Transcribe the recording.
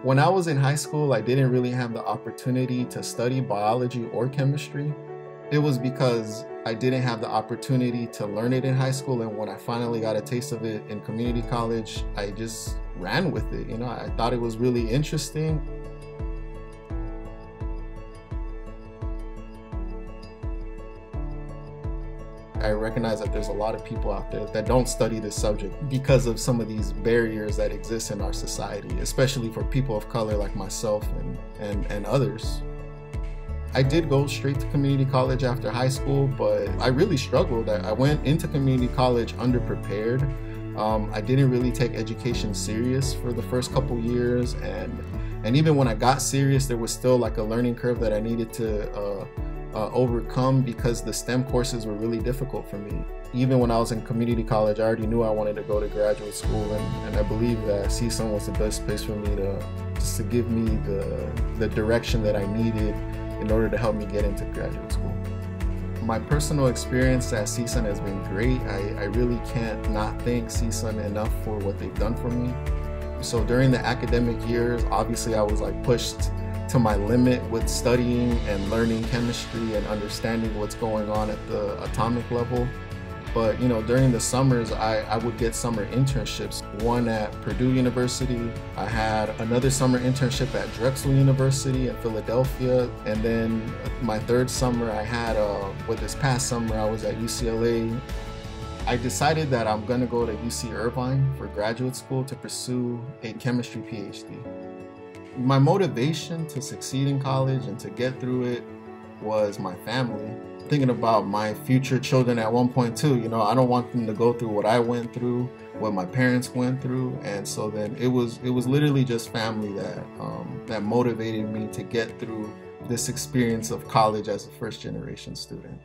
When I was in high school, I didn't really have the opportunity to study biology or chemistry. It was because I didn't have the opportunity to learn it in high school, and when I finally got a taste of it in community college, I just ran with it. You know, I thought it was really interesting. I recognize that there's a lot of people out there that don't study this subject because of some of these barriers that exist in our society, especially for people of color like myself and, and, and others. I did go straight to community college after high school, but I really struggled. I went into community college underprepared. Um, I didn't really take education serious for the first couple years, and and even when I got serious, there was still like a learning curve that I needed to uh, uh, overcome because the STEM courses were really difficult for me. Even when I was in community college, I already knew I wanted to go to graduate school, and, and I believe that CSUN was the best place for me to just to give me the the direction that I needed in order to help me get into graduate school. My personal experience at CSUN has been great. I, I really can't not thank CSUN enough for what they've done for me. So during the academic years, obviously I was like pushed to my limit with studying and learning chemistry and understanding what's going on at the atomic level. But you know, during the summers, I, I would get summer internships. One at Purdue University. I had another summer internship at Drexel University in Philadelphia, and then my third summer, I had uh, well, this past summer, I was at UCLA. I decided that I'm gonna go to UC Irvine for graduate school to pursue a chemistry PhD my motivation to succeed in college and to get through it was my family. Thinking about my future children at one point too, you know, I don't want them to go through what I went through, what my parents went through, and so then it was it was literally just family that um, that motivated me to get through this experience of college as a first generation student.